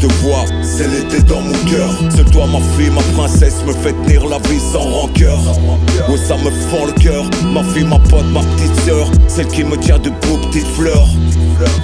je te vois, c'est l'été dans mon cœur. Seul toi, ma fille, ma princesse, me fait tenir la vie sans rancœur. Ouais, ça me fend le cœur. Ma fille, ma pote, ma petite sœur, celle qui me tient debout, petite fleur.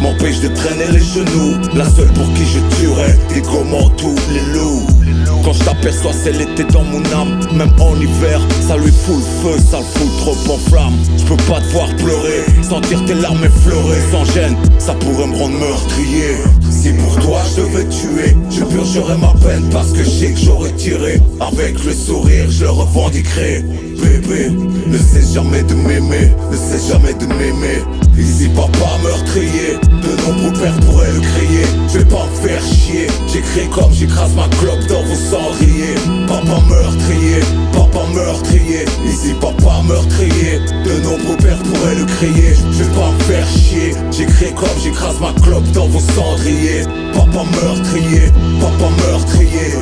M'empêche de traîner les genoux, la seule pour qui je tuerai et comment tous les loups quand je t'aperçois, c'est l'été dans mon âme. Même en hiver, ça lui fout le feu, ça le fout trop en flamme. Je peux pas te voir pleurer, sentir tes larmes effleurer sans gêne. Ça pourrait me rendre meurtrier. Si pour toi je devais tuer, je purgerais ma peine parce que je sais que j'aurais tiré. Avec le sourire, je le revendiquerai. Bébé, ne sais jamais de m'aimer, ne sais jamais de m'aimer. Ici papa meurtrier, de nombreux pères pourraient le crier Je vais pas me faire chier, j'écris comme j'écrase ma clope dans vos cendriers Papa meurtrier, papa meurtrier. Ici papa meurtrier, de nombreux pères pourraient le crier. Je vais pas me faire chier, j'écris comme j'écrase ma clope dans vos cendriers. Papa meurtrier, papa meurtrier.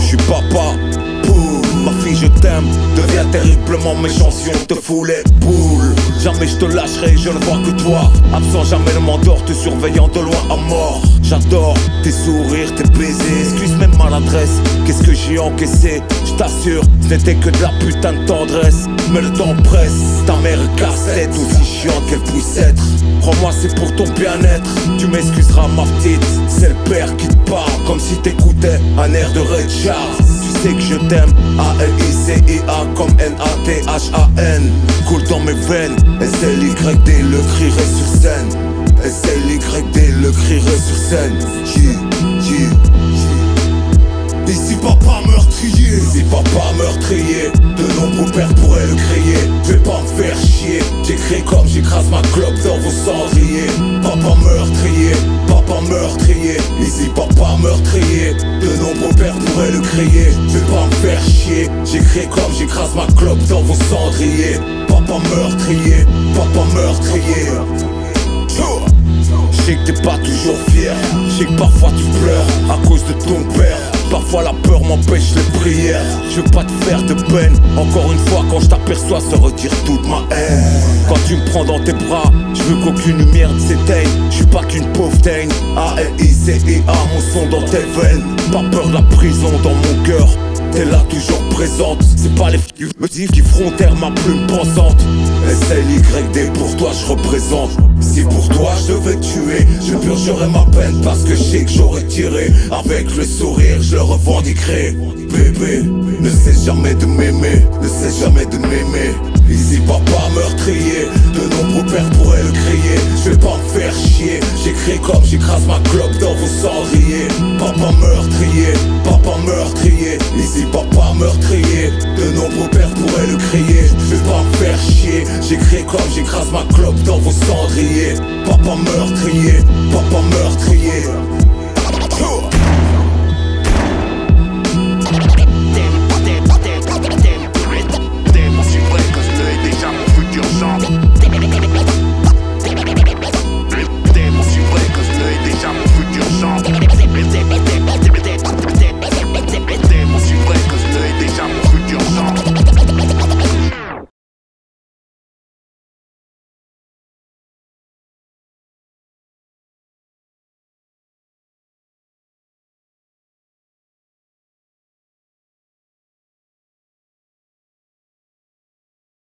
Je suis papa, Ma fille je t'aime, terriblement méchant si on te fout les boules. Jamais je te lâcherai, je ne vois que toi. Absent, jamais ne m'endors, te surveillant de loin à mort. J'adore tes sourires, tes baisers. Excuse mes maladresses, qu'est-ce que j'ai encaissé? Je t'assure, ce n'était que de la putain de tendresse. Mais le temps presse, ta mère est cassette. Aussi chiante qu'elle puisse être. Crois-moi c'est pour ton bien-être. Tu m'excuseras ma petite. C'est le père qui te parle Comme si t'écoutais un air de Red Charles que je t'aime. A-L-I-C-I-A comme N-A-T-H-A-N Coule dans mes veines. S-L-Y-D le crierait sur scène. S-L-Y-D le crierait sur scène. Yeah, yeah, yeah. Ici papa meurtrier. Ici papa meurtrier. De nombreux pères pourraient le crier. Je vais pas me faire chier. J'écris comme j'écrase ma clope dans vos cendriers. Papa meurtrier. Papa meurtrier. Ici papa meurtrier De nombreux pères pourraient le crier Je vais pas me faire chier. J'écris comme j'écrase ma clope dans vos cendriers. Papa meurtrier Papa meurtrier. Je que t'es pas toujours fier, je que parfois tu pleures à cause de ton père. Parfois la peur m'empêche les prières. Je veux pas te faire de peine. Encore une fois, quand je t'aperçois, se retire toute ma haine. Quand tu me prends dans tes bras, je veux qu'aucune lumière ne s'éteigne. Je suis pas qu'une pauvre teigne. A-L-I-C-I-A, mon son dans tes veines. Pas peur de la prison dans mon cœur. T'es là toujours présente, c'est pas les motifs qui feront taire ma plume pensante. S-L-Y-D pour toi je représente. Si pour toi je devais tuer, je purgerais ma peine parce que je sais que j'aurais tiré. Avec le sourire, je le revendiquerai. Bébé, ne sais jamais de m'aimer, ne sais jamais de m'aimer. Ici papa meurtrier, de nombreux pères pourraient le crier. Je vais pas me faire chier, j'écris comme j'écrase ma clope dans vos cendriers. Papa meurtrier, papa meurtrier. Ici papa meurtrier, de nombreux pères pourraient le crier. Je vais pas me faire chier, j'écris comme j'écrase ma clope dans vos cendriers. Papa meurtrier.